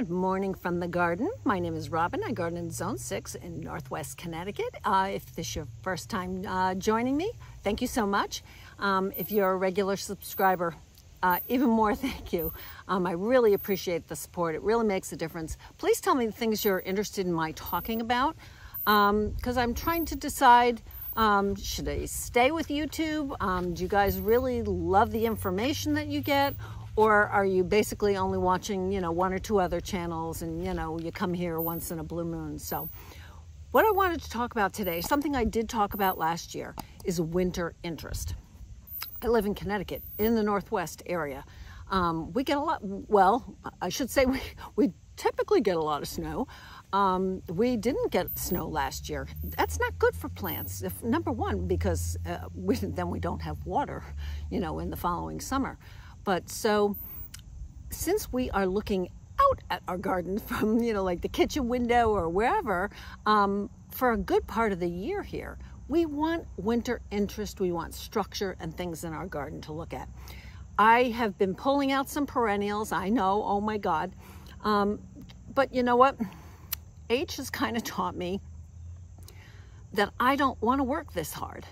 Good morning from the garden. My name is Robin. I garden in Zone 6 in Northwest Connecticut. Uh, if this is your first time uh, joining me, thank you so much. Um, if you're a regular subscriber, uh, even more thank you. Um, I really appreciate the support. It really makes a difference. Please tell me the things you're interested in my talking about because um, I'm trying to decide um, should I stay with YouTube? Um, do you guys really love the information that you get? Or are you basically only watching, you know, one or two other channels and, you know, you come here once in a blue moon? So, what I wanted to talk about today, something I did talk about last year, is winter interest. I live in Connecticut, in the Northwest area. Um, we get a lot, well, I should say we, we typically get a lot of snow. Um, we didn't get snow last year. That's not good for plants. If, number one, because uh, we, then we don't have water, you know, in the following summer. But so since we are looking out at our garden from, you know, like the kitchen window or wherever, um, for a good part of the year here, we want winter interest, we want structure and things in our garden to look at. I have been pulling out some perennials, I know, oh my God. Um, but you know what? H has kind of taught me that I don't want to work this hard.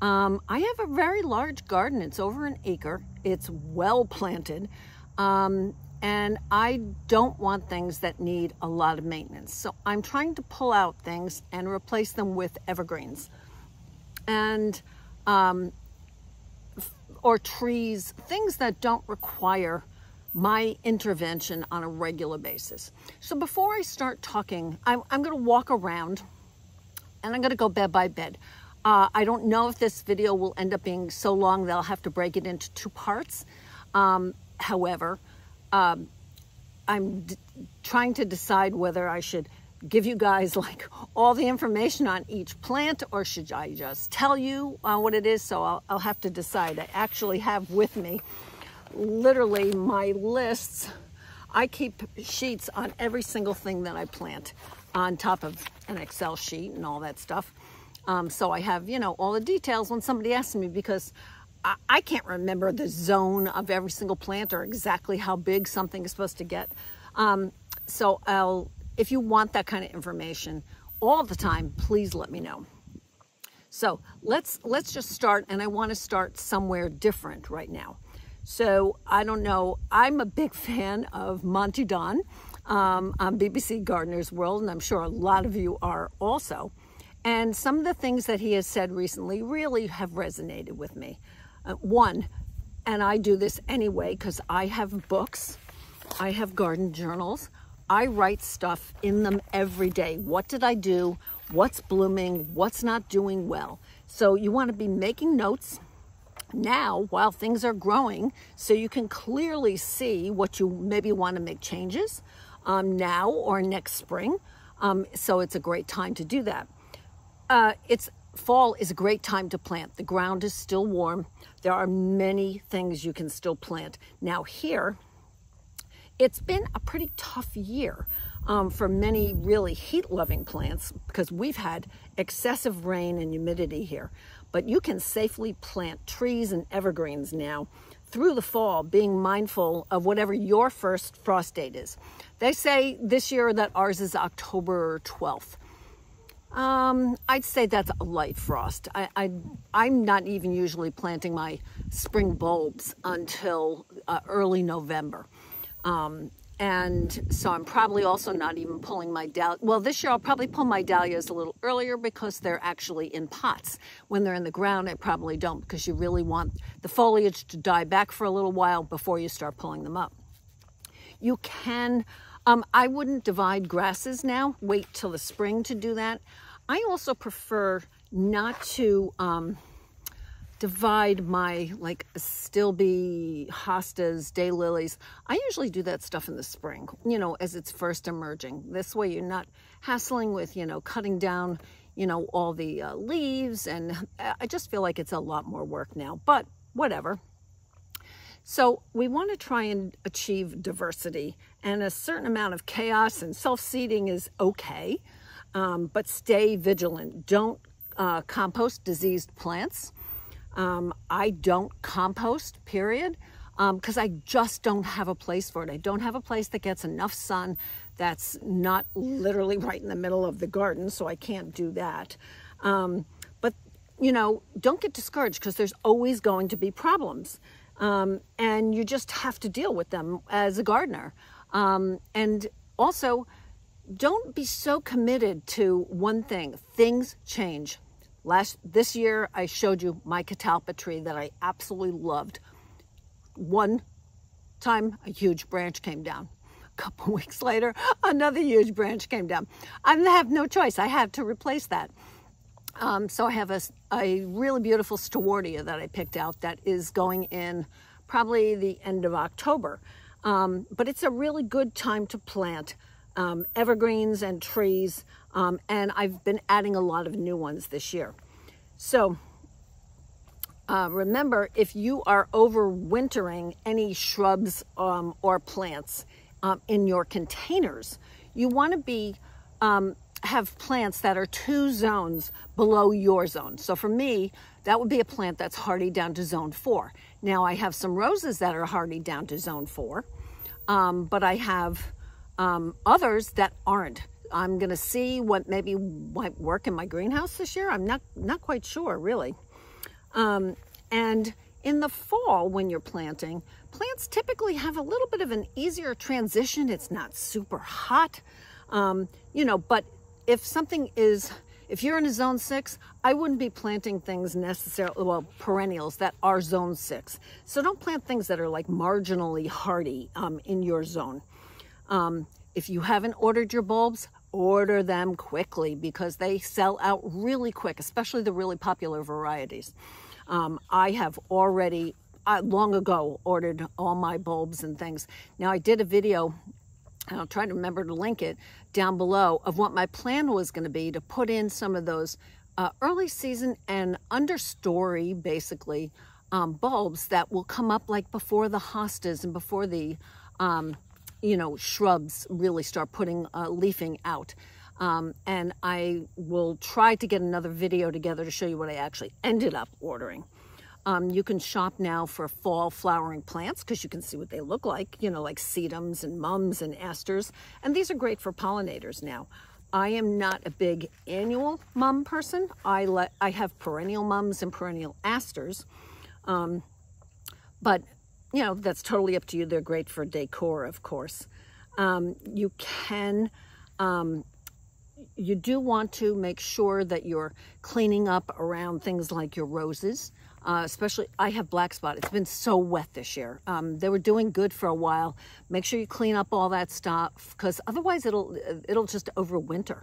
Um, I have a very large garden. It's over an acre. It's well planted. Um, and I don't want things that need a lot of maintenance. So I'm trying to pull out things and replace them with evergreens and um, or trees, things that don't require my intervention on a regular basis. So before I start talking, I'm, I'm going to walk around and I'm going to go bed by bed. Uh, I don't know if this video will end up being so long that I'll have to break it into two parts. Um, however, um, I'm trying to decide whether I should give you guys like all the information on each plant or should I just tell you uh, what it is. So I'll, I'll have to decide. I actually have with me literally my lists. I keep sheets on every single thing that I plant on top of an Excel sheet and all that stuff. Um, so I have, you know, all the details when somebody asks me because I, I, can't remember the zone of every single plant or exactly how big something is supposed to get. Um, so I'll, if you want that kind of information all the time, please let me know. So let's let's just start, and I want to start somewhere different right now. So I don't know. I'm a big fan of Monty Don um, on BBC Gardener's World, and I'm sure a lot of you are also. And some of the things that he has said recently really have resonated with me. Uh, one, and I do this anyway because I have books, I have garden journals, I write stuff in them every day. What did I do? What's blooming? What's not doing well? So you want to be making notes now while things are growing so you can clearly see what you maybe want to make changes um, now or next spring. Um, so it's a great time to do that. Uh, it's fall is a great time to plant. The ground is still warm. There are many things you can still plant. Now here, it's been a pretty tough year um, for many really heat-loving plants because we've had excessive rain and humidity here. But you can safely plant trees and evergreens now through the fall, being mindful of whatever your first frost date is. They say this year that ours is October 12th. Um, I'd say that's a light frost. I, I, am not even usually planting my spring bulbs until uh, early November. Um, and so I'm probably also not even pulling my dahlia. Well, this year I'll probably pull my dahlias a little earlier because they're actually in pots. When they're in the ground, I probably don't because you really want the foliage to die back for a little while before you start pulling them up. You can, um, I wouldn't divide grasses now. Wait till the spring to do that. I also prefer not to um, divide my like astilbe, hostas, daylilies. I usually do that stuff in the spring, you know, as it's first emerging. This way you're not hassling with, you know, cutting down, you know, all the uh, leaves. And I just feel like it's a lot more work now, but whatever. So we want to try and achieve diversity and a certain amount of chaos and self-seeding is okay um, but stay vigilant. Don't uh, compost diseased plants. Um, I don't compost, period. because um, I just don't have a place for it. I don't have a place that gets enough sun that's not literally right in the middle of the garden, so I can't do that. Um, but, you know, don't get discouraged because there's always going to be problems. Um, and you just have to deal with them as a gardener. Um, and also, don't be so committed to one thing. Things change. Last this year, I showed you my catalpa tree that I absolutely loved. One time, a huge branch came down. A couple weeks later, another huge branch came down. I have no choice. I had to replace that. Um, so I have a, a really beautiful Stewartia that I picked out that is going in probably the end of October. Um, but it's a really good time to plant um, evergreens and trees. Um, and I've been adding a lot of new ones this year. So uh, remember, if you are overwintering any shrubs um, or plants um, in your containers, you want to be um, have plants that are two zones below your zone. So for me, that would be a plant that's hardy down to zone four. Now I have some roses that are hardy down to zone four, um, but I have um, others that aren't. I'm going to see what maybe might work in my greenhouse this year. I'm not, not quite sure, really. Um, and in the fall, when you're planting, plants typically have a little bit of an easier transition. It's not super hot, um, you know, but if something is, if you're in a zone six, I wouldn't be planting things necessarily, well, perennials that are zone six. So don't plant things that are like marginally hardy um, in your zone. Um, if you haven't ordered your bulbs, order them quickly because they sell out really quick, especially the really popular varieties. Um, I have already, uh, long ago, ordered all my bulbs and things. Now, I did a video, I'll try to remember to link it down below, of what my plan was going to be to put in some of those uh, early season and understory, basically, um, bulbs that will come up like before the hostas and before the um, you know, shrubs really start putting uh, leafing out. Um, and I will try to get another video together to show you what I actually ended up ordering. Um, you can shop now for fall flowering plants because you can see what they look like, you know, like sedums and mums and asters. And these are great for pollinators now. I am not a big annual mum person. I, I have perennial mums and perennial asters. Um, but you know, that's totally up to you. They're great for decor, of course. Um, you can, um, you do want to make sure that you're cleaning up around things like your roses. Uh, especially, I have black spot. It's been so wet this year. Um, they were doing good for a while. Make sure you clean up all that stuff because otherwise it'll it'll just overwinter.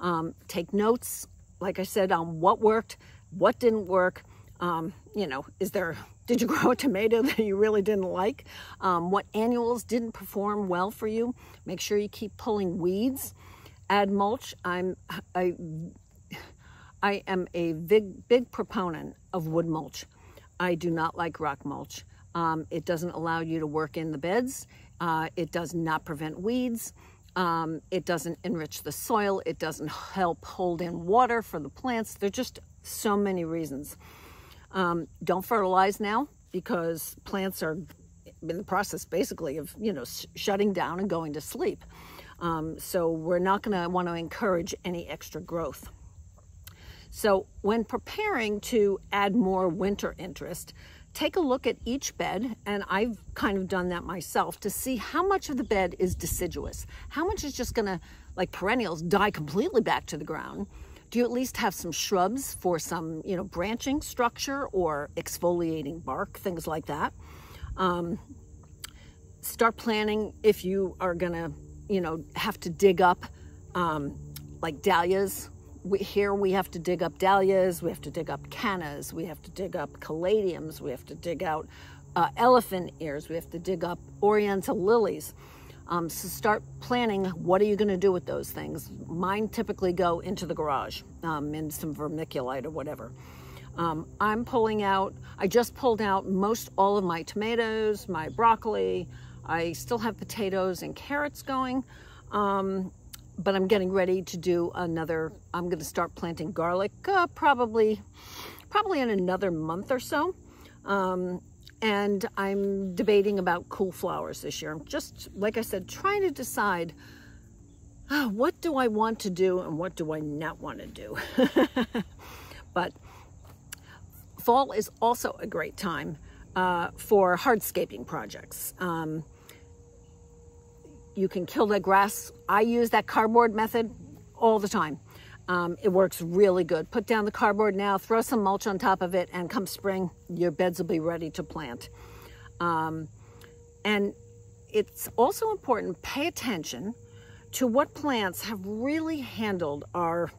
Um, take notes, like I said, on what worked, what didn't work. Um, you know, is there did you grow a tomato that you really didn't like? Um, what annuals didn't perform well for you? Make sure you keep pulling weeds. Add mulch. I'm I I am a big big proponent of wood mulch. I do not like rock mulch. Um, it doesn't allow you to work in the beds. Uh, it does not prevent weeds. Um, it doesn't enrich the soil. It doesn't help hold in water for the plants. There are just so many reasons. Um, don't fertilize now because plants are in the process basically of, you know, sh shutting down and going to sleep. Um, so we're not going to want to encourage any extra growth. So when preparing to add more winter interest, take a look at each bed, and I've kind of done that myself to see how much of the bed is deciduous. How much is just going to, like perennials, die completely back to the ground do you at least have some shrubs for some, you know, branching structure or exfoliating bark, things like that? Um, start planning if you are gonna, you know, have to dig up um, like dahlias. We, here we have to dig up dahlias, we have to dig up cannas, we have to dig up caladiums, we have to dig out uh, elephant ears, we have to dig up oriental lilies. Um, so start planning what are you going to do with those things. Mine typically go into the garage um, in some vermiculite or whatever. Um, I'm pulling out, I just pulled out most all of my tomatoes, my broccoli. I still have potatoes and carrots going, um, but I'm getting ready to do another, I'm going to start planting garlic uh, probably, probably in another month or so. Um, and I'm debating about cool flowers this year. I'm just, like I said, trying to decide oh, what do I want to do and what do I not want to do. but fall is also a great time uh, for hardscaping projects. Um, you can kill the grass. I use that cardboard method all the time. Um, it works really good. Put down the cardboard now, throw some mulch on top of it, and come spring, your beds will be ready to plant. Um, and it's also important, pay attention to what plants have really handled our,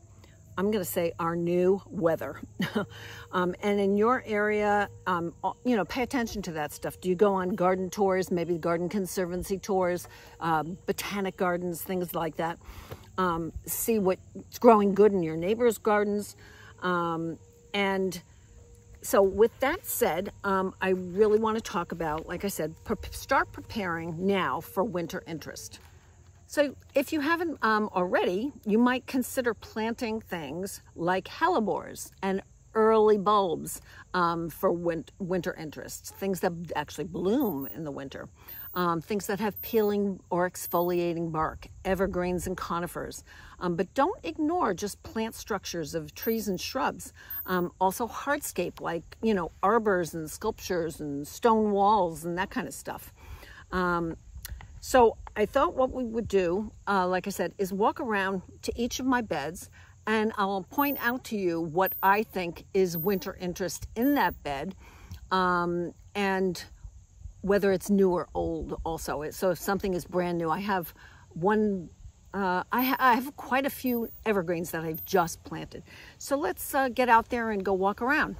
I'm going to say our new weather. um, and in your area, um, you know, pay attention to that stuff. Do you go on garden tours, maybe garden conservancy tours, um, botanic gardens, things like that? Um, see what's growing good in your neighbor's gardens. Um, and so with that said, um, I really want to talk about, like I said, pre start preparing now for winter interest. So if you haven't um, already, you might consider planting things like hellebores and early bulbs um, for win winter interests, things that actually bloom in the winter um, things that have peeling or exfoliating bark, evergreens and conifers. Um, but don't ignore just plant structures of trees and shrubs. Um, also hardscape like, you know, arbors and sculptures and stone walls and that kind of stuff. Um, so I thought what we would do, uh, like I said, is walk around to each of my beds and I'll point out to you what I think is winter interest in that bed. Um, and whether it's new or old also. So if something is brand new, I have one, uh, I, ha I, have quite a few evergreens that I've just planted. So let's uh, get out there and go walk around.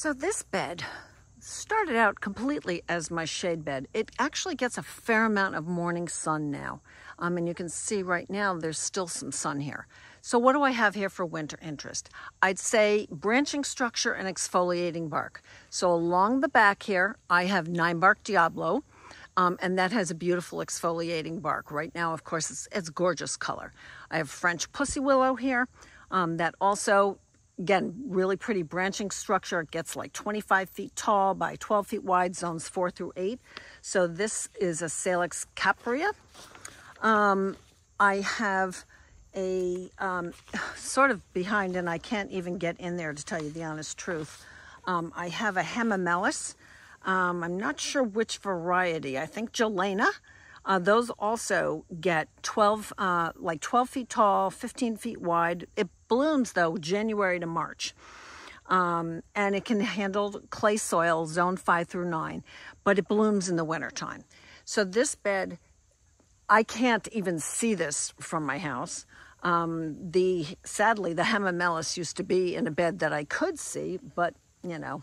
So this bed started out completely as my shade bed. It actually gets a fair amount of morning sun now. Um, and you can see right now there's still some sun here. So what do I have here for winter interest? I'd say branching structure and exfoliating bark. So along the back here, I have nine bark Diablo. Um, and that has a beautiful exfoliating bark. Right now, of course, it's, it's gorgeous color. I have French pussy willow here um, that also Again, really pretty branching structure. It gets like 25 feet tall by 12 feet wide, zones four through eight. So this is a Salix caprea. Um, I have a um, sort of behind, and I can't even get in there to tell you the honest truth. Um, I have a Hamamelis. Um, I'm not sure which variety. I think Jelena. Uh, those also get 12, uh, like 12 feet tall, 15 feet wide. It blooms though January to March. Um, and it can handle clay soil, zone five through nine, but it blooms in the wintertime. So this bed, I can't even see this from my house. Um, the sadly, the Hamamelis used to be in a bed that I could see, but you know,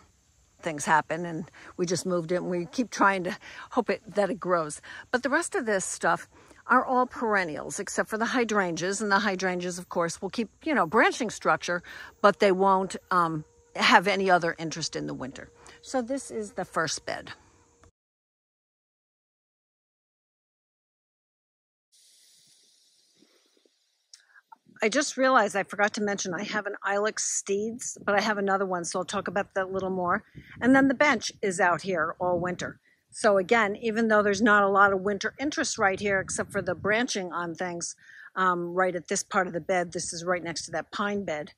things happen and we just moved it and we keep trying to hope it that it grows. But the rest of this stuff are all perennials except for the hydrangeas and the hydrangeas of course will keep, you know, branching structure, but they won't um, have any other interest in the winter. So this is the first bed. I just realized I forgot to mention I have an Ilex Steeds, but I have another one, so I'll talk about that a little more. And then the bench is out here all winter. So again, even though there's not a lot of winter interest right here, except for the branching on things um, right at this part of the bed, this is right next to that pine bed,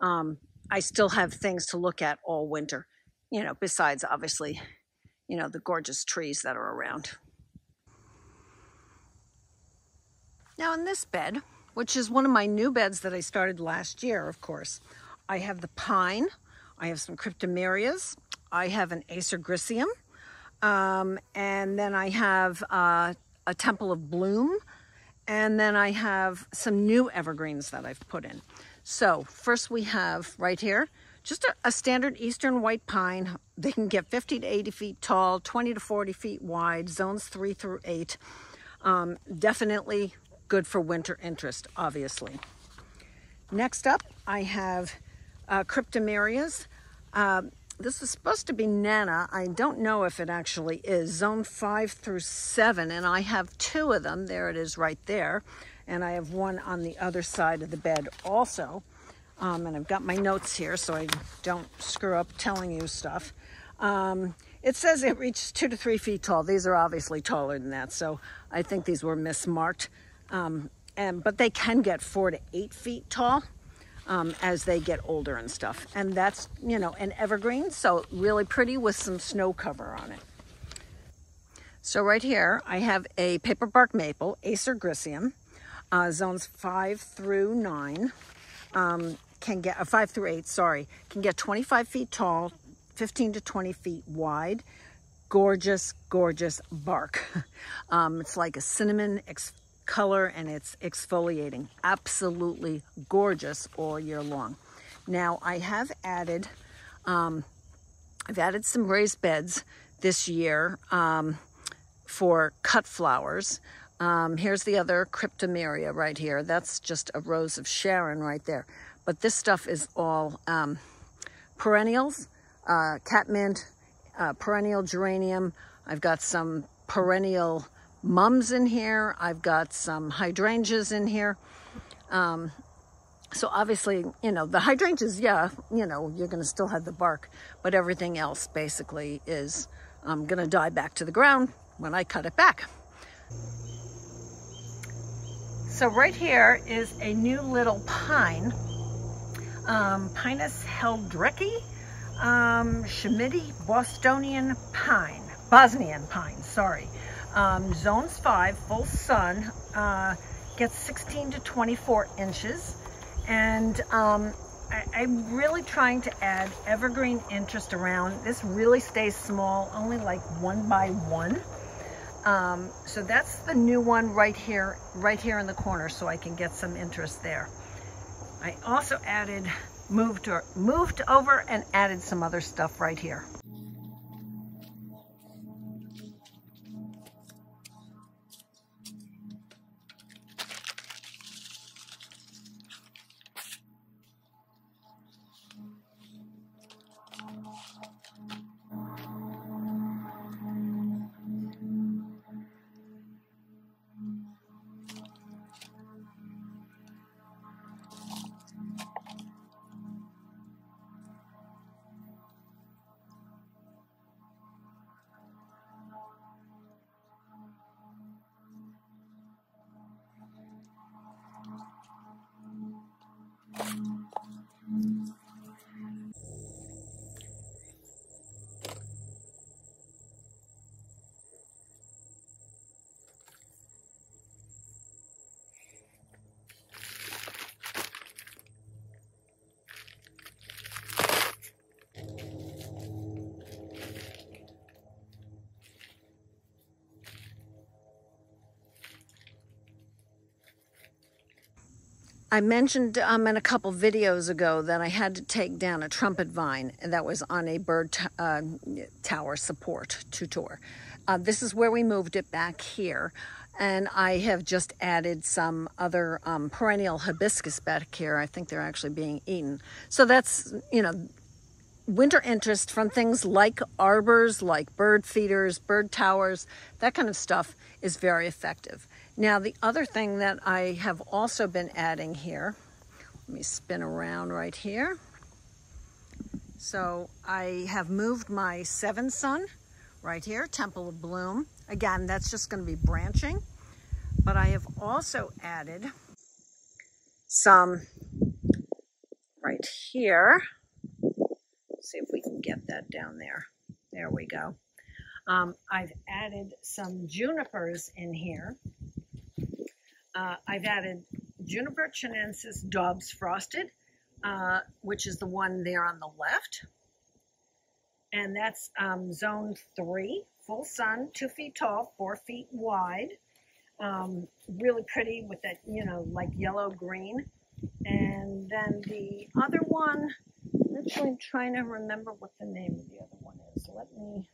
um, I still have things to look at all winter, you know, besides obviously, you know, the gorgeous trees that are around. Now in this bed, which is one of my new beds that I started last year, of course. I have the pine, I have some cryptomerias, I have an acer griseum, um, and then I have uh, a temple of bloom, and then I have some new evergreens that I've put in. So first we have right here, just a, a, standard eastern white pine. They can get 50 to 80 feet tall, 20 to 40 feet wide, zones three through eight. Um, definitely good for winter interest, obviously. Next up, I have uh, cryptomerias. Uh, this is supposed to be Nana. I don't know if it actually is. Zone 5 through 7, and I have two of them. There it is right there. And I have one on the other side of the bed also. Um, and I've got my notes here so I don't screw up telling you stuff. Um, it says it reaches two to three feet tall. These are obviously taller than that, so I think these were mismarked. Um, and, but they can get four to eight feet tall um, as they get older and stuff. And that's, you know, an evergreen, so really pretty with some snow cover on it. So right here, I have a paper bark maple, Acer griseum, uh, zones five through nine, um, can get, uh, five through eight, sorry, can get 25 feet tall, 15 to 20 feet wide. Gorgeous, gorgeous bark. um, it's like a cinnamon color and it's exfoliating. Absolutely gorgeous all year long. Now I have added, um, I've added some raised beds this year um, for cut flowers. Um, here's the other cryptomeria right here. That's just a rose of Sharon right there. But this stuff is all um, perennials, uh, catmint, uh, perennial geranium. I've got some perennial mums in here. I've got some hydrangeas in here. Um, so obviously, you know, the hydrangeas, yeah, you know, you're going to still have the bark, but everything else basically is um, going to die back to the ground when I cut it back. So right here is a new little pine, um, Pinus heldreichii, um, Schmidtii Bostonian pine, Bosnian pine, sorry. Um, zones 5, full sun, uh, gets 16 to 24 inches. And um, I, I'm really trying to add evergreen interest around. This really stays small, only like one by one. Um, so that's the new one right here, right here in the corner so I can get some interest there. I also added, moved, or, moved over and added some other stuff right here. I mentioned um, in a couple videos ago that I had to take down a trumpet vine that was on a bird uh, tower support tutor. Uh, this is where we moved it back here. And I have just added some other um, perennial hibiscus back here. I think they're actually being eaten. So that's, you know, winter interest from things like arbors, like bird feeders, bird towers, that kind of stuff is very effective. Now the other thing that I have also been adding here, let me spin around right here. So I have moved my seven son right here, Temple of Bloom. Again, that's just gonna be branching, but I have also added some right here. See if we can get that down there. There we go. Um, I've added some junipers in here. Uh, I've added Juniper chinensis Daub's frosted, uh, which is the one there on the left. And that's um, zone three, full sun, two feet tall, four feet wide. Um, really pretty with that, you know, like yellow green. And then the other one, I'm actually trying to remember what the name of the other one is. Let me,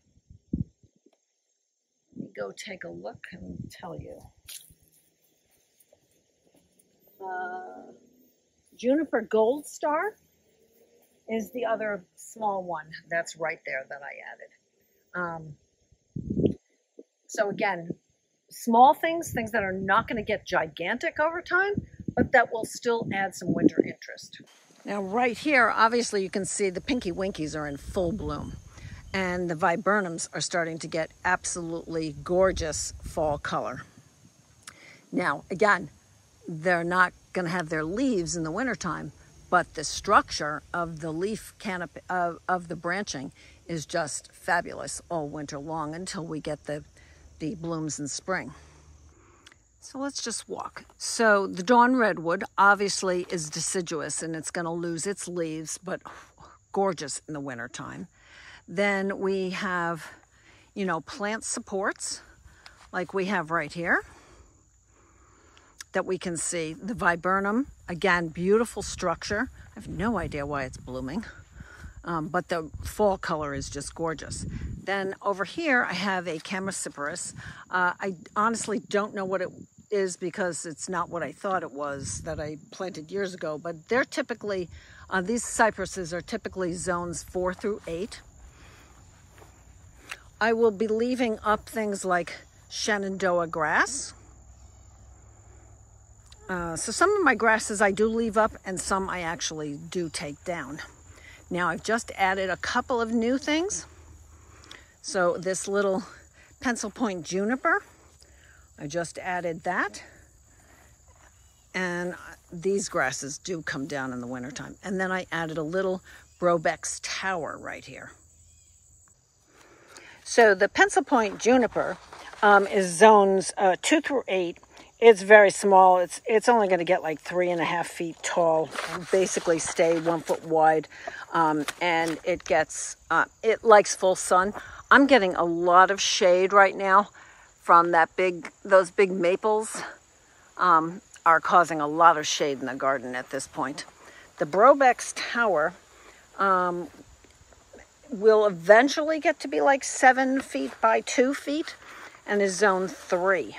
let me go take a look and tell you uh, Juniper Gold Star. is the other small one that's right there that I added. Um, so again, small things, things that are not going to get gigantic over time, but that will still add some winter interest. Now right here, obviously you can see the pinky winkies are in full bloom and the viburnums are starting to get absolutely gorgeous fall color. Now, again, they're not going to have their leaves in the wintertime, but the structure of the leaf canopy of, of the branching is just fabulous all winter long until we get the, the blooms in spring. So let's just walk. So the dawn redwood obviously is deciduous and it's going to lose its leaves, but gorgeous in the wintertime. Then we have, you know, plant supports like we have right here that we can see. The viburnum, again, beautiful structure. I have no idea why it's blooming, um, but the fall color is just gorgeous. Then over here, I have a Chamaecyparis. Uh, I honestly don't know what it is because it's not what I thought it was that I planted years ago, but they're typically, uh, these cypresses are typically zones four through eight. I will be leaving up things like Shenandoah grass. Uh, so some of my grasses I do leave up and some I actually do take down. Now I've just added a couple of new things. So this little pencil point juniper, I just added that. And these grasses do come down in the wintertime. And then I added a little Brobex tower right here. So the pencil point juniper um, is zones uh, two through eight. It's very small. It's it's only going to get like three and a half feet tall basically stay one foot wide. Um, and it gets uh, it likes full sun. I'm getting a lot of shade right now from that big, those big maples um, are causing a lot of shade in the garden at this point. The Brobex Tower um, will eventually get to be like seven feet by two feet and is zone three.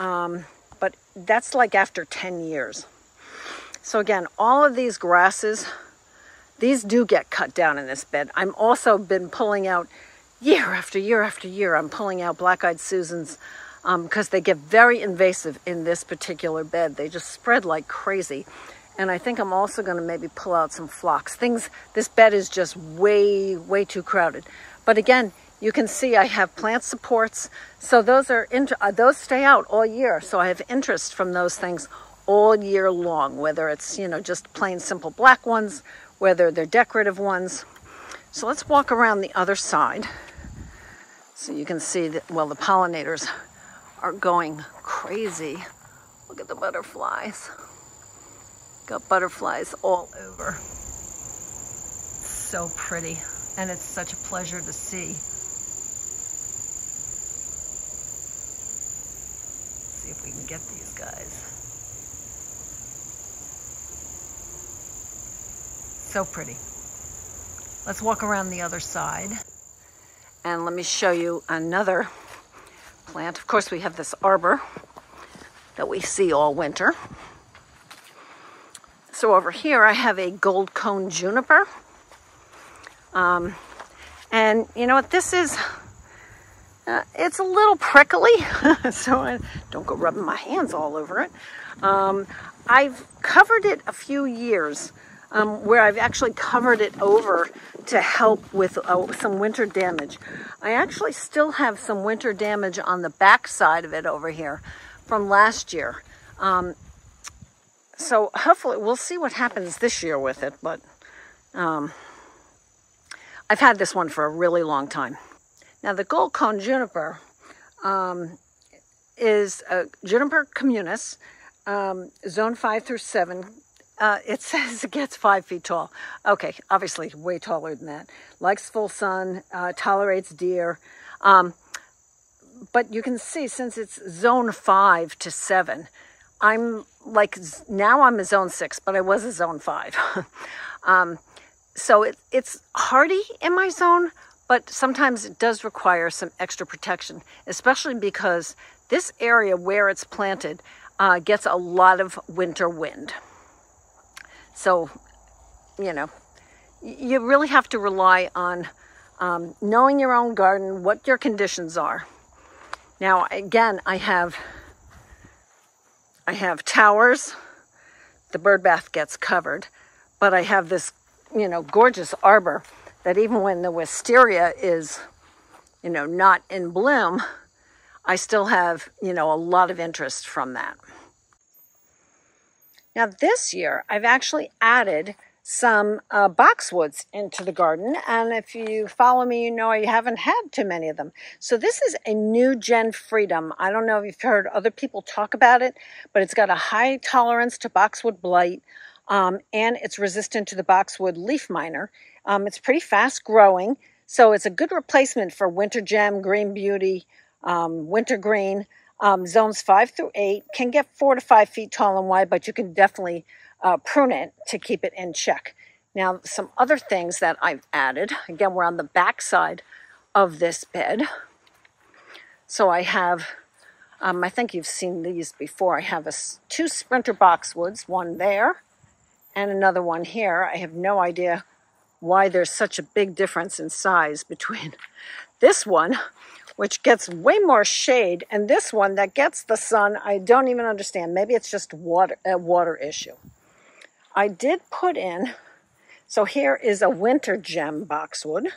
Um, but that's like after 10 years. So again, all of these grasses, these do get cut down in this bed. I'm also been pulling out year after year after year, I'm pulling out black-eyed Susans because um, they get very invasive in this particular bed. They just spread like crazy. And I think I'm also going to maybe pull out some phlox. Things, this bed is just way, way too crowded. But again, you can see I have plant supports. So those are, uh, those stay out all year. So I have interest from those things all year long, whether it's, you know, just plain simple black ones, whether they're decorative ones. So let's walk around the other side. So you can see that, well, the pollinators are going crazy. Look at the butterflies. Got butterflies all over. So pretty. And it's such a pleasure to see. See if we can get these guys. So pretty. Let's walk around the other side. And let me show you another plant. Of course, we have this arbor that we see all winter. So over here, I have a gold cone juniper. Um, and you know what this is? Uh, it's a little prickly, so I don't go rubbing my hands all over it. Um, I've covered it a few years um, where I've actually covered it over to help with uh, some winter damage. I actually still have some winter damage on the back side of it over here from last year. Um, so hopefully we'll see what happens this year with it, but um, I've had this one for a really long time. Now the gold cone juniper um, is a juniper communis, um, zone five through seven, uh, it says it gets five feet tall. Okay, obviously way taller than that. Likes full sun, uh, tolerates deer. Um, but you can see since it's zone five to seven, I'm like, now I'm a zone six, but I was a zone five. um, so it, it's hardy in my zone, but sometimes it does require some extra protection, especially because this area where it's planted uh, gets a lot of winter wind. So, you know, you really have to rely on um, knowing your own garden, what your conditions are. Now, again, I have I have towers. The bird bath gets covered, but I have this, you know, gorgeous arbor that even when the wisteria is, you know, not in bloom, I still have, you know, a lot of interest from that. Now this year, I've actually added some uh, boxwoods into the garden. And if you follow me, you know I haven't had too many of them. So this is a new gen freedom. I don't know if you've heard other people talk about it, but it's got a high tolerance to boxwood blight. Um, and it's resistant to the boxwood leaf miner. Um, it's pretty fast growing, so it's a good replacement for winter gem, green beauty, um, winter green. Um, zones five through eight can get four to five feet tall and wide, but you can definitely uh, prune it to keep it in check. Now, some other things that I've added, again, we're on the back side of this bed. So I have, um, I think you've seen these before. I have a, two sprinter boxwoods, one there and another one here. I have no idea why there's such a big difference in size between this one, which gets way more shade, and this one that gets the sun. I don't even understand. Maybe it's just water, a water issue. I did put in, so here is a winter gem boxwood.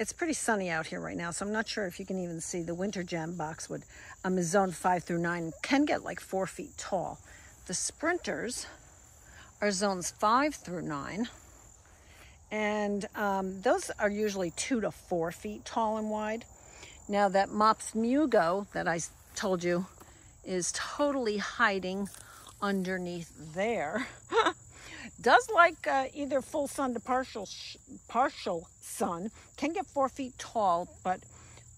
It's pretty sunny out here right now, so I'm not sure if you can even see the winter gem boxwood. Um, is zone five through nine, can get like four feet tall. The sprinters are zones five through nine, and um, those are usually two to four feet tall and wide. Now that Mops Mugo that I told you is totally hiding underneath there does like uh, either full sun to partial partial sun can get four feet tall but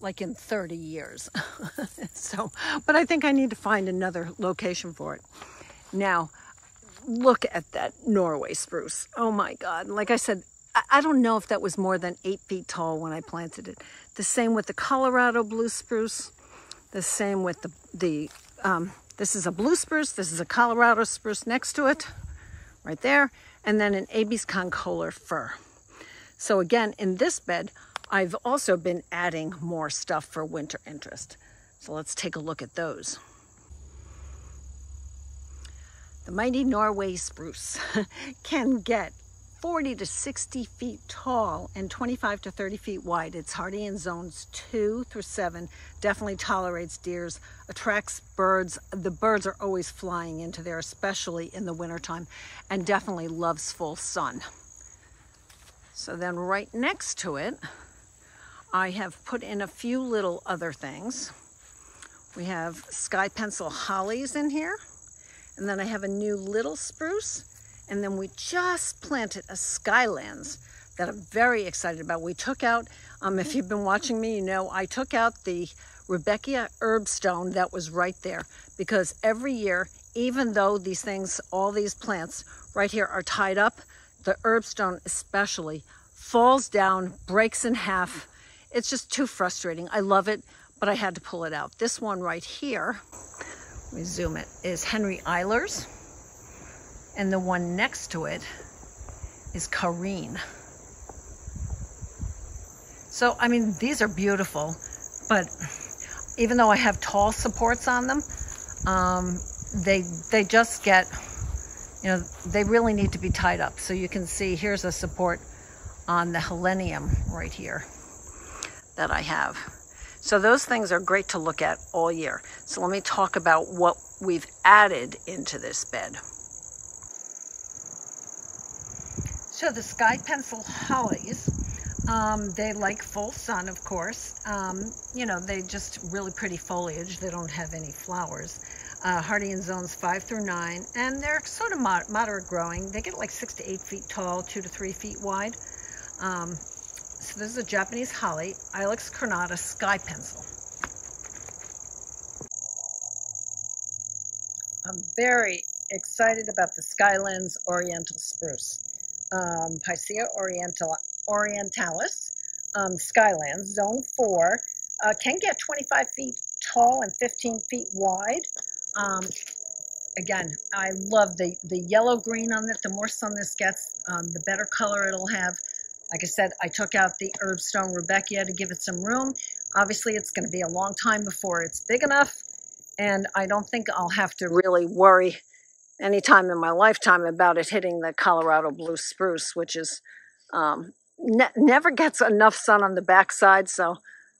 like in 30 years. So but i think i need to find another location for it. Now look at that norway spruce oh my god like i said I, don't know if that was more than eight feet tall when i planted it the same with the colorado blue spruce the same with the the um, this is a blue spruce. This is a Colorado spruce next to it, right there. And then an Abies concolor fir. So again, in this bed, I've also been adding more stuff for winter interest. So let's take a look at those. The mighty Norway spruce can get 40 to 60 feet tall and 25 to 30 feet wide. It's hardy in zones two through seven, definitely tolerates deers, attracts birds. The birds are always flying into there, especially in the wintertime, and definitely loves full sun. So then right next to it, I have put in a few little other things. We have sky pencil hollies in here. And then I have a new little spruce and then we just planted a Skylands that I'm very excited about. We took out, um, if you've been watching me, you know, I took out the Rudbeckia Herbstsonne that was right there because every year, even though these things, all these plants right here are tied up, the Herbstsonne especially falls down, breaks in half. It's just too frustrating. I love it, but I had to pull it out. This one right here, let me zoom it, is Henry Eilers and the one next to it is Kareen. So, I mean, these are beautiful, but even though I have tall supports on them, um, they, they just get, you know, they really need to be tied up. So you can see here's a support on the Helenium right here that I have. So those things are great to look at all year. So let me talk about what we've added into this bed. So the sky pencil hollies, um, they like full sun, of course. Um, you know, they just really pretty foliage. They don't have any flowers. Uh, hardy in zones five through nine, and they're sort of mod moderate growing. They get like six to eight feet tall, two to three feet wide. Um, this is a Japanese holly, Ilex crenata sky pencil. I'm very excited about the Skylands Oriental Spruce um, Picea oriental, orientalis, um, Skylands, Zone 4, uh, can get 25 feet tall and 15 feet wide. Um, again, I love the, the yellow green on it. The more sun this gets, um, the better color it'll have. Like I said, I took out the Herbstsonne Rudbeckia to give it some room. Obviously, it's going to be a long time before it's big enough, and I don't think I'll have to really worry any time in my lifetime about it hitting the Colorado blue spruce, which is um, ne never gets enough sun on the backside. So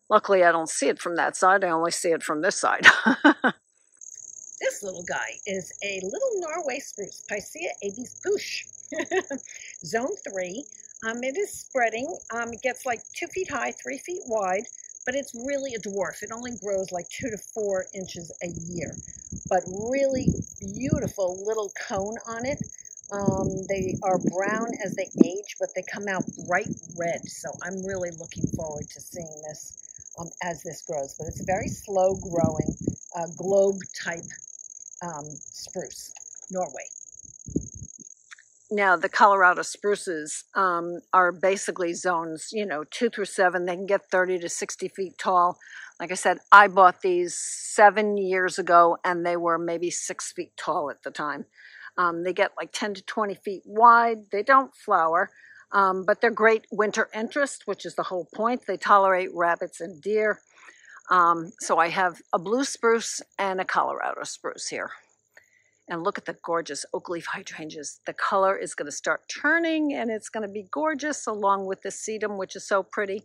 luckily, I don't see it from that side. I only see it from this side. this little guy is a little Norway spruce, Picea abies Pusch, zone three. Um, it is spreading. Um, it gets like two feet high, three feet wide but it's really a dwarf. It only grows like two to four inches a year, but really beautiful little cone on it. Um, they are brown as they age, but they come out bright red. So I'm really looking forward to seeing this um, as this grows. But it's a very slow growing uh, globe type um, spruce, Norway. Now, the Colorado spruces um, are basically zones, you know, two through seven. They can get 30 to 60 feet tall. Like I said, I bought these seven years ago and they were maybe six feet tall at the time. Um, they get like 10 to 20 feet wide. They don't flower, um, but they're great winter interest, which is the whole point. They tolerate rabbits and deer. Um, so I have a blue spruce and a Colorado spruce here. And look at the gorgeous oak leaf hydrangeas. The color is going to start turning and it's going to be gorgeous along with the sedum, which is so pretty.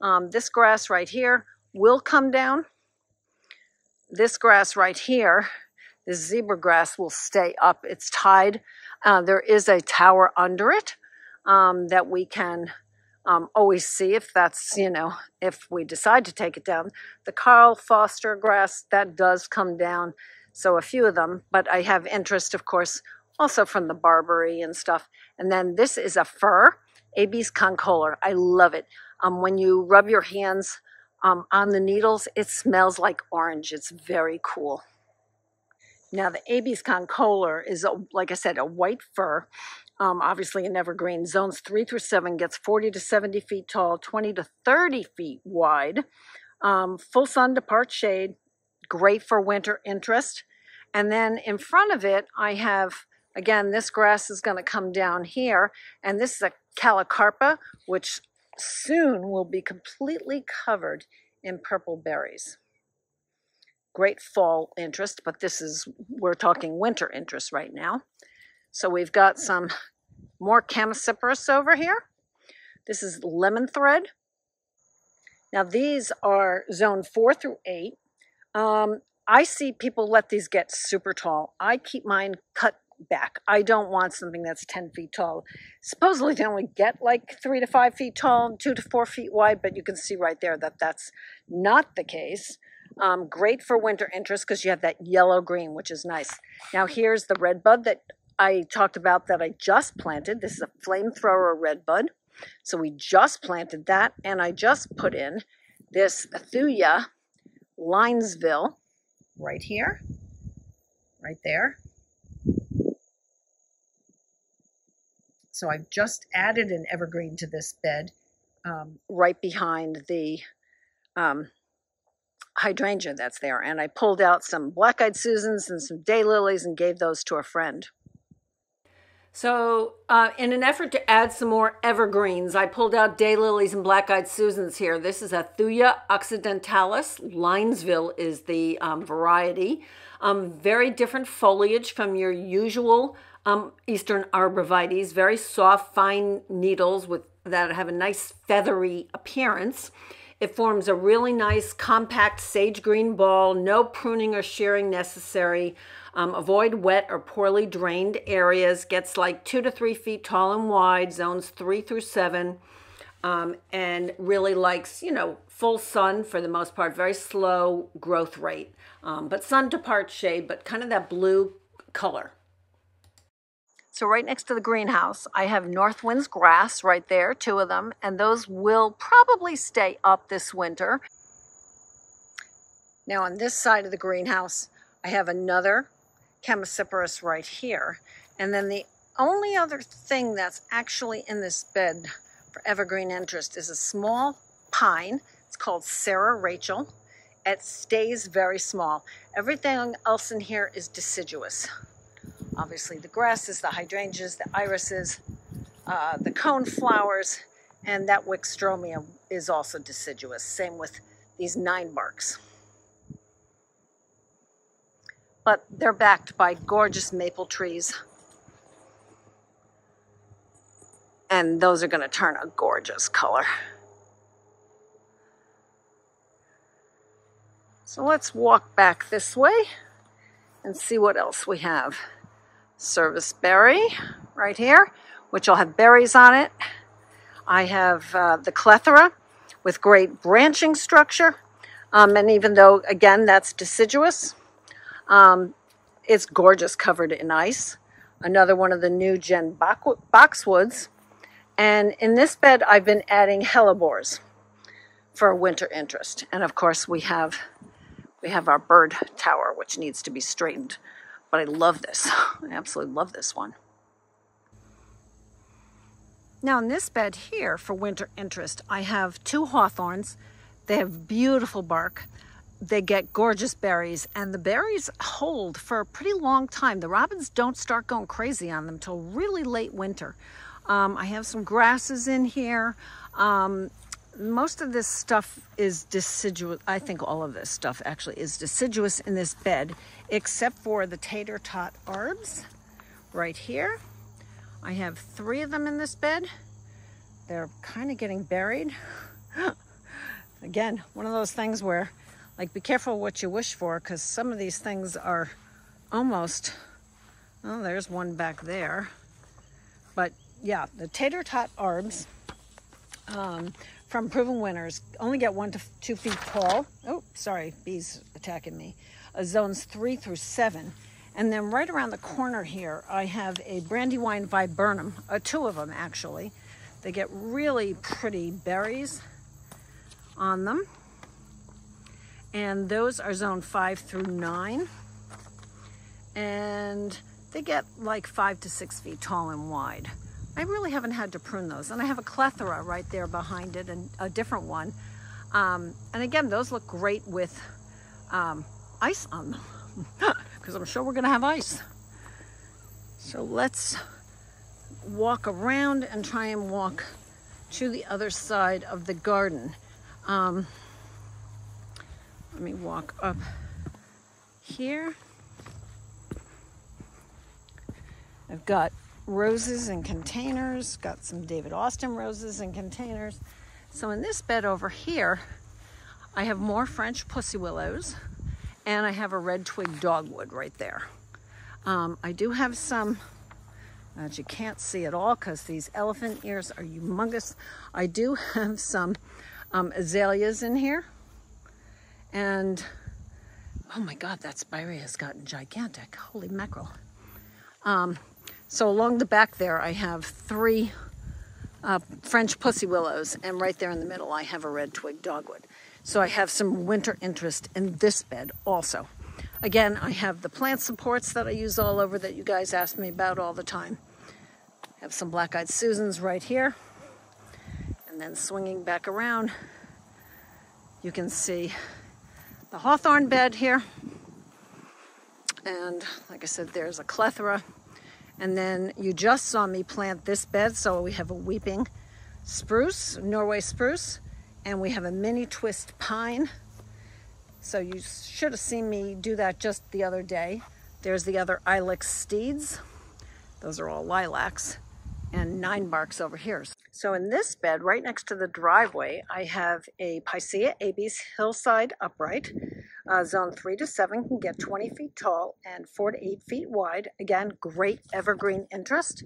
Um, this grass right here will come down. This grass right here, this zebra grass will stay up. It's tied. Uh, there is a tower under it um, that we can um, always see if that's, you know, if we decide to take it down. The Karl Foerster grass, that does come down. So a few of them, but I have interest, of course, also from the Barberry and stuff. And then this is a fir, Abies concolor. I love it. Um, when you rub your hands um, on the needles, it smells like orange. It's very cool. Now the Abies concolor is, a, like I said, a white fir, um, obviously an evergreen. Zones three through seven gets 40 to 70 feet tall, 20 to 30 feet wide. Um, full sun to part shade, great for winter interest. And then in front of it, I have, again, this grass is going to come down here. And this is a callicarpa, which soon will be completely covered in purple berries. Great fall interest, but this is, we're talking winter interest right now. So we've got some more chamaecyparis over here. This is lemon thread. Now these are zone four through eight. Um, I see people let these get super tall. I keep mine cut back. I don't want something that's 10 feet tall. Supposedly they only get like three to five feet tall, two to four feet wide, but you can see right there that that's not the case. Um, great for winter interest because you have that yellow green, which is nice. Now here's the red bud that I talked about that I just planted. This is a flamethrower red bud. So we just planted that and I just put in this Thuya Linesville right here, right there. So I've just added an evergreen to this bed um, right behind the um, hydrangea that's there. And I pulled out some black-eyed Susans and some daylilies and gave those to a friend. So, uh, in an effort to add some more evergreens, I pulled out daylilies and black-eyed Susans here. This is a Thuya occidentalis. Linesville is the um, variety. Um, very different foliage from your usual um, eastern arborvitaes. Very soft, fine needles with that have a nice feathery appearance. It forms a really nice, compact sage green ball. No pruning or shearing necessary. Um, avoid wet or poorly drained areas. Gets like two to three feet tall and wide, zones three through seven. Um, and really likes, you know, full sun for the most part, very slow growth rate. Um, but sun to part shade, but kind of that blue color. So right next to the greenhouse, I have Northwinds grass right there, two of them, and those will probably stay up this winter. Now on this side of the greenhouse, I have another Chamaecyparis right here. And then the only other thing that's actually in this bed for evergreen interest is a small pine. It's called Sarah Rachel. it stays very small. Everything else in here is deciduous. Obviously the grasses, the hydrangeas, the irises, uh, the cone flowers, and that wickstromia is also deciduous. Same with these nine barks. But they're backed by gorgeous maple trees. And those are going to turn a gorgeous color. So let's walk back this way and see what else we have. Serviceberry right here, which will have berries on it. I have uh, the clethra with great branching structure. Um, and even though, again, that's deciduous, um, it's gorgeous covered in ice. Another one of the new gen boxwoods. And in this bed, I've been adding hellebores for winter interest. And of course, we have we have our bird tower, which needs to be straightened. But I love this. I absolutely love this one. Now in this bed here for winter interest, I have two hawthorns. They have beautiful bark. They get gorgeous berries and the berries hold for a pretty long time. The robins don't start going crazy on them till really late winter. Um, I have some grasses in here. Um, most of this stuff is deciduous. I think all of this stuff actually is deciduous in this bed, except for the tater tot arbs right here. I have three of them in this bed. They're kind of getting buried. Again, one of those things where, like, be careful what you wish for because some of these things are almost, oh, there's one back there. But yeah, the tater tot arbs um, from Proven Winners only get one to two feet tall. Oh, sorry, bees attacking me. Uh, zones three through seven. And then right around the corner here, I have a Brandywine viburnum, uh, two of them actually. They get really pretty berries on them. And those are zone five through nine. And they get like five to six feet tall and wide. I really haven't had to prune those. And I have a clethra right there behind it and a different one. Um, and again, those look great with um, ice on them because I'm sure we're going to have ice. So let's walk around and try and walk to the other side of the garden. Um, let me walk up here. I've got roses in containers, got some David Austin roses in containers. So in this bed over here, I have more French pussy willows and I have a red twig dogwood right there. Um, I do have some that you can't see at all because these elephant ears are humongous. I do have some um, azaleas in here. And, oh my God, that spirea has gotten gigantic. Holy mackerel. Um, so along the back there, I have three uh, French pussy willows, and right there in the middle, I have a red twig dogwood. So I have some winter interest in this bed also. Again, I have the plant supports that I use all over that you guys ask me about all the time. I have some black-eyed Susans right here. And then swinging back around, you can see the hawthorn bed here. And like I said, there's a clethra and then you just saw me plant this bed. So we have a weeping spruce, Norway spruce, and we have a mini twist pine. So you should have seen me do that just the other day. There's the other ilex steeds. Those are all lilacs and nine barks over here. So in this bed, right next to the driveway, I have a Picea abies hillside upright. Uh, zone 3 to 7 can get 20 feet tall and 4 to 8 feet wide. Again, great evergreen interest.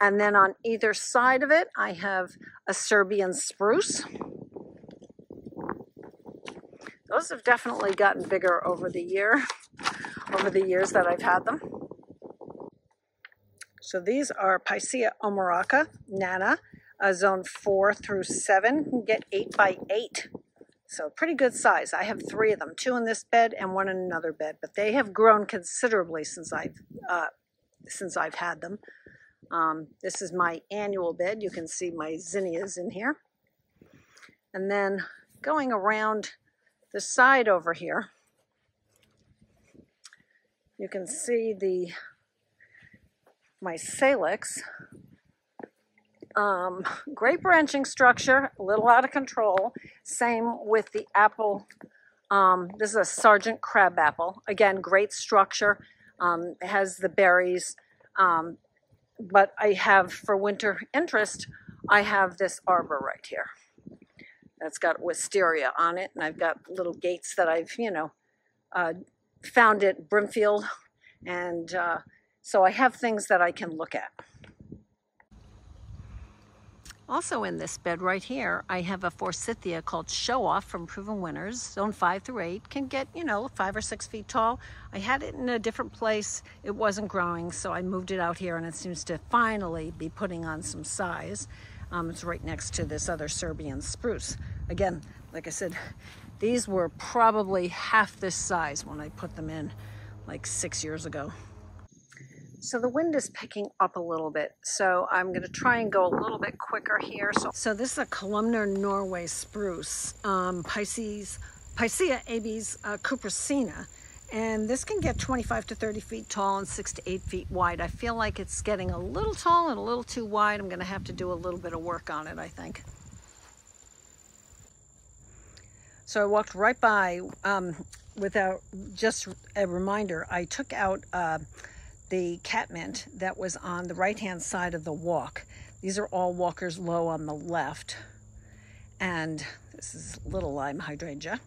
And then on either side of it, I have a Serbian spruce. Those have definitely gotten bigger over the year, over the years that I've had them. So these are Picea omorika, Nana, uh, zone 4 through 7 can get 8 by 8 so pretty good size. I have three of them, two in this bed and one in another bed, but they have grown considerably since I've uh, since I've had them. Um, this is my annual bed. You can see my zinnias in here. And then going around the side over here, you can see the my salix. Um, great branching structure, a little out of control. Same with the apple. Um, this is a Sargent Crab apple. Again, great structure. Um, has the berries. Um, but I have, for winter interest, I have this arbor right here. That's got wisteria on it, and I've got little gates that I've, you know, uh, found at Brimfield. And uh, so I have things that I can look at. Also in this bed right here, I have a forsythia called Show Off from Proven Winners, zone five through eight, can get, you know, five or six feet tall. I had it in a different place. It wasn't growing, so I moved it out here and it seems to finally be putting on some size. Um, it's right next to this other Serbian spruce. Again, like I said, these were probably half this size when I put them in like six years ago. So the wind is picking up a little bit. So I'm going to try and go a little bit quicker here. So, so this is a columnar Norway spruce, um, Pisces, Picea abies uh. And this can get 25 to 30 feet tall and six to eight feet wide. I feel like it's getting a little tall and a little too wide. I'm going to have to do a little bit of work on it, I think. So I walked right by um, without just a reminder. I took out uh, the catmint that was on the right hand side of the walk. These are all Walker's Low on the left. And this is little lime hydrangea.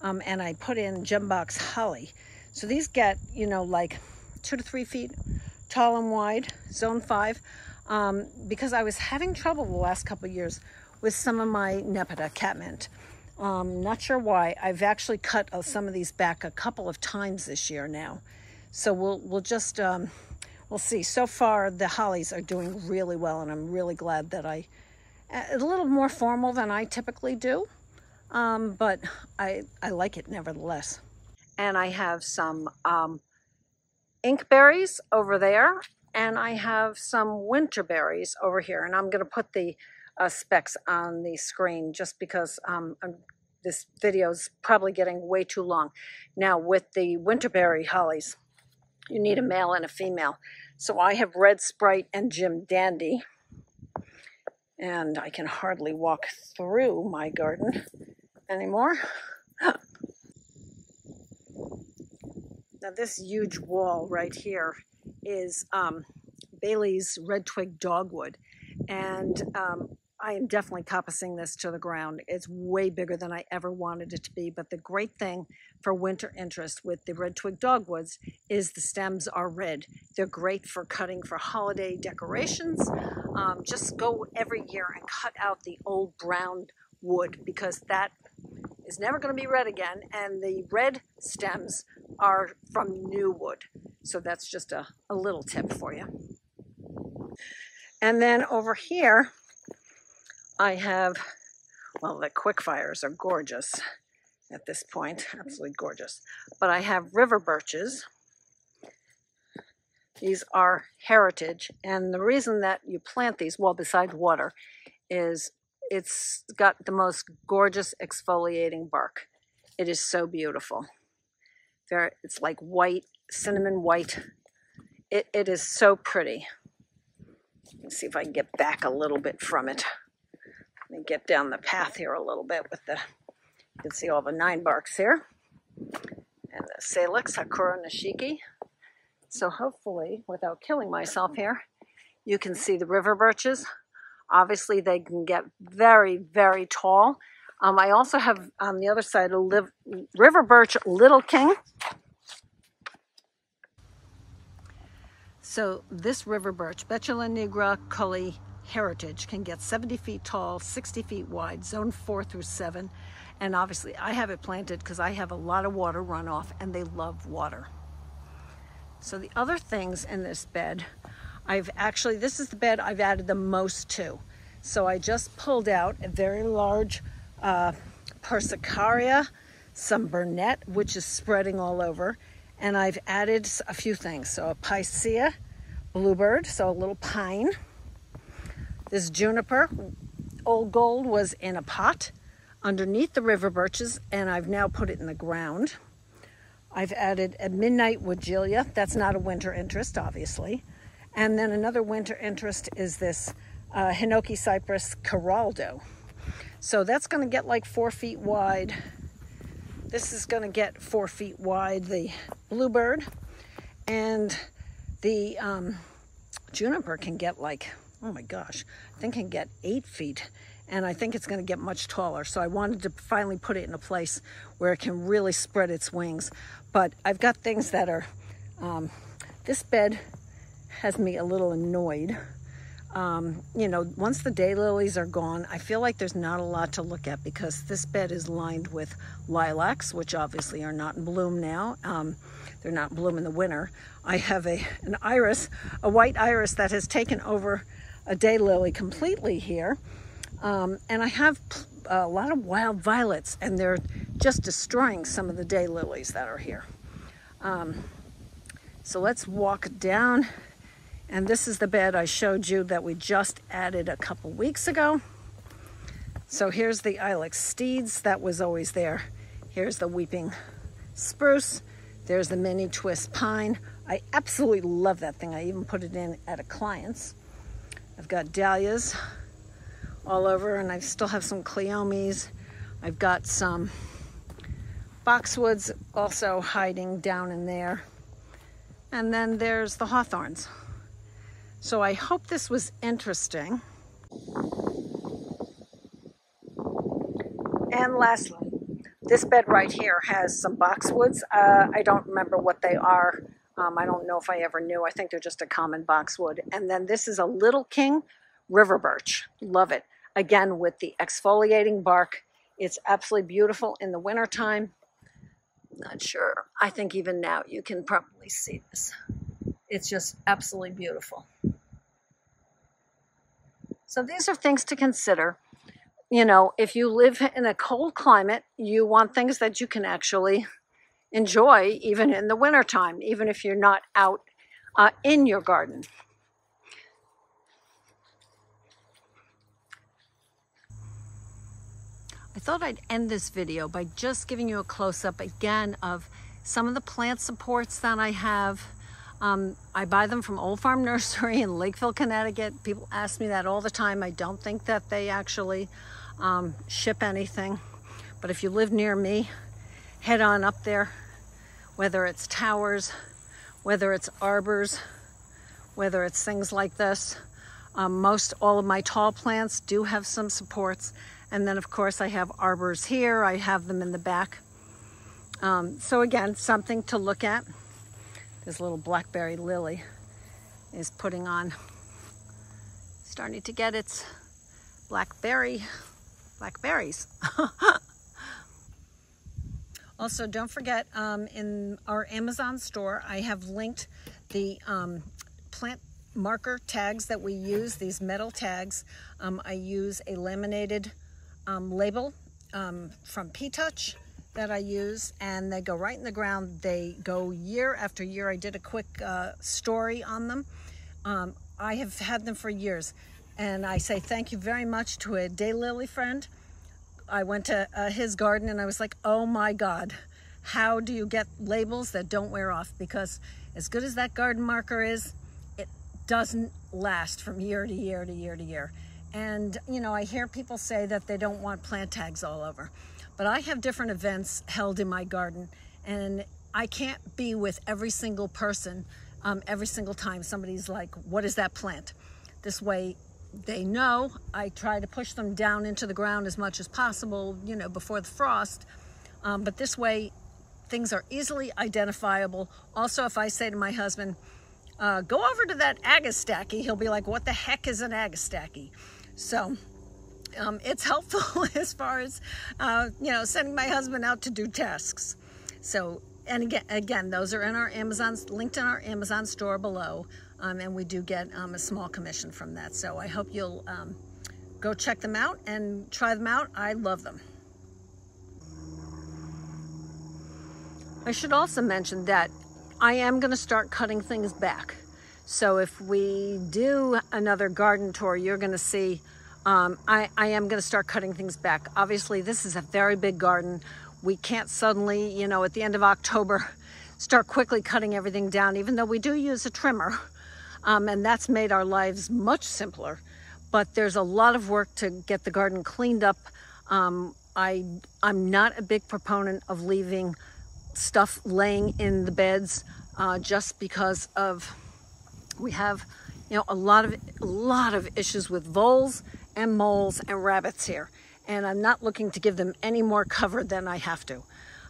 Um, and I put in gembox holly. So these get, you know, like two to three feet tall and wide, zone five, um, because I was having trouble the last couple years with some of my Nepeta catmint. Um, not sure why. I've actually cut uh, some of these back a couple of times this year now. So we'll, we'll just, um, we'll see. So far, the hollies are doing really well, and I'm really glad that I, a little more formal than I typically do, um, but I, I like it nevertheless. And I have some um, inkberries over there, and I have some winter berries over here, and I'm gonna put the uh, specs on the screen just because um, this video is probably getting way too long. Now with the winterberry hollies, you need a male and a female. So I have Red Sprite and Jim Dandy. And I can hardly walk through my garden anymore. now this huge wall right here is um, Bailey's Red Twig Dogwood. And um, I am definitely coppicing this to the ground. It's way bigger than I ever wanted it to be. But the great thing for winter interest with the red twig dogwoods is the stems are red. They're great for cutting for holiday decorations. Um, just go every year and cut out the old brown wood because that is never going to be red again. And the red stems are from new wood. So that's just a, a little tip for you. And then over here, I have, well, the quick fires are gorgeous at this point, absolutely gorgeous. But I have river birches. These are heritage, and the reason that you plant these, well, beside water, is it's got the most gorgeous exfoliating bark. It is so beautiful. There, it's like white, cinnamon white. It, it is so pretty. Let's see if I can get back a little bit from it. Let me get down the path here a little bit with the, you can see all the nine barks here. And the Salix Hakuro Nishiki. So hopefully, without killing myself here, you can see the river birches. Obviously, they can get very, very tall. Um, I also have on the other side a live, river birch little king. So this river birch, Betula nigra cully heritage can get 70 feet tall, 60 feet wide, zone four through seven. And obviously I have it planted because I have a lot of water runoff and they love water. So the other things in this bed, I've actually, this is the bed I've added the most to. So I just pulled out a very large uh, Persicaria, some Burnet, which is spreading all over. And I've added a few things. So a Picea bluebird, so a little pine. This juniper, old gold, was in a pot. underneath the river birches and I've now put it in the ground. I've added a midnight woodgelia. That's not a winter interest, obviously. And then another winter interest is this uh, Hinoki cypress Coraldo. So that's going to get like four feet wide. This is going to get four feet wide, the bluebird. And the um, juniper can get like, oh my gosh, I think I can get eight feet and I think it's going to get much taller. So I wanted to finally put it in a place where it can really spread its wings. But I've got things that are, um, this bed has me a little annoyed. Um, you know, once the daylilies are gone, I feel like there's not a lot to look at because this bed is lined with lilacs, which obviously are not in bloom now. Um, they're not bloom in the winter. I have a an iris, a white iris that has taken over a daylily completely here. Um, and I have a lot of wild violets and they're just destroying some of the daylilies that are here. Um, so let's walk down. And this is the bed I showed you that we just added a couple weeks ago. So here's the Ilex steeds that was always there. Here's the weeping spruce. There's the mini twist pine. I absolutely love that thing. I even put it in at a client's. I've got dahlias all over and I still have some cleomes. I've got some boxwoods also hiding down in there. And then there's the hawthorns. So I hope this was interesting. And lastly, this bed right here has some boxwoods. Uh, I don't remember what they are. Um, I don't know if I ever knew. I think they're just a common boxwood. And then this is a little king river birch. Love it again with the exfoliating bark. It's absolutely beautiful in the wintertime. Not sure. I think even now you can probably see this. It's just absolutely beautiful. So these are things to consider. You know, if you live in a cold climate, you want things that you can actually enjoy even in the wintertime, even if you're not out uh, in your garden. I thought I'd end this video by just giving you a close-up again of some of the plant supports that I have. Um, I buy them from Old Farm Nursery in Lakeville, Connecticut. People ask me that all the time. I don't think that they actually um, ship anything. But if you live near me, head on up there, whether it's towers, whether it's arbors, whether it's things like this. Um, most all of my tall plants do have some supports and then of course I have arbors here. I have them in the back. Um, so again, something to look at. This little blackberry lily is putting on, starting to get its blackberry, blackberries. also, don't forget um, in our Amazon store, I have linked the um, plant marker tags that we use, these metal tags. Um, I use a laminated um, label um, from P-Touch that I use and they go right in the ground. They go year after year. I did a quick uh, story on them. Um, I have had them for years and I say thank you very much to a daylily friend. I went to uh, his garden and I was like, oh my God, how do you get labels that don't wear off? Because as good as that garden marker is, it doesn't last from year to year to year to year. And, you know, I hear people say that they don't want plant tags all over. But I have different events held in my garden, and I can't be with every single person um, every single time somebody's like, what is that plant? This way they know. I try to push them down into the ground as much as possible, you know, before the frost. Um, but this way, things are easily identifiable. Also, if I say to my husband, uh, go over to that agastache, he'll be like, what the heck is an agastache? So um, it's helpful as far as, uh, you know, sending my husband out to do tasks. So, and again, again, those are in our Amazon, linked in our Amazon store below. Um, and we do get um, a small commission from that. So I hope you'll um, go check them out and try them out. I love them. I should also mention that I am going to start cutting things back. So if we do another garden tour, you're gonna see um, I, I am going to start cutting things back. Obviously, this is a very big garden. We can't suddenly, you know, at the end of October, start quickly cutting everything down, even though we do use a trimmer. Um, and that's made our lives much simpler. But there's a lot of work to get the garden cleaned up. Um, I, I'm not a big proponent of leaving stuff laying in the beds uh, just because of we have you know a lot of a lot of issues with voles and moles and rabbits here and I'm not looking to give them any more cover than I have to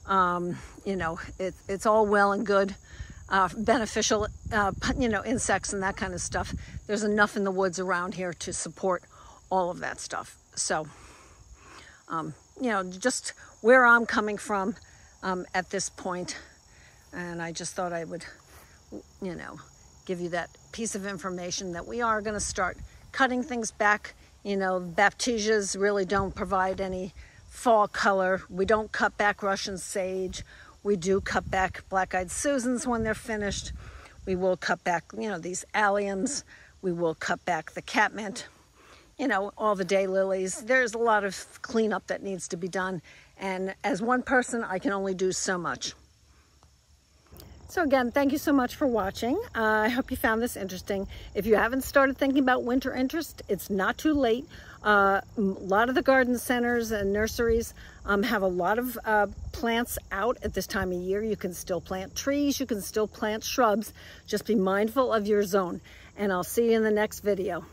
um, you know it, it's all well and good uh, beneficial uh, you know insects and that kind of stuff there's enough in the woods around here to support all of that stuff so um, you know just where I'm coming from um, at this point and I just thought I would you know give you that piece of information that we are going to start cutting things back. You know, Baptisias really don't provide any fall color. We don't cut back Russian sage. We do cut back black-eyed Susans when they're finished. We will cut back, you know, these alliums. We will cut back the catmint, you know, all the daylilies. There's a lot of cleanup that needs to be done. And as one person, I can only do so much. So again, thank you so much for watching. Uh, I hope you found this interesting. If you haven't started thinking about winter interest, it's not too late. Uh, a lot of the garden centers and nurseries um, have a lot of uh, plants out at this time of year. You can still plant trees, you can still plant shrubs. Just be mindful of your zone. And I'll see you in the next video.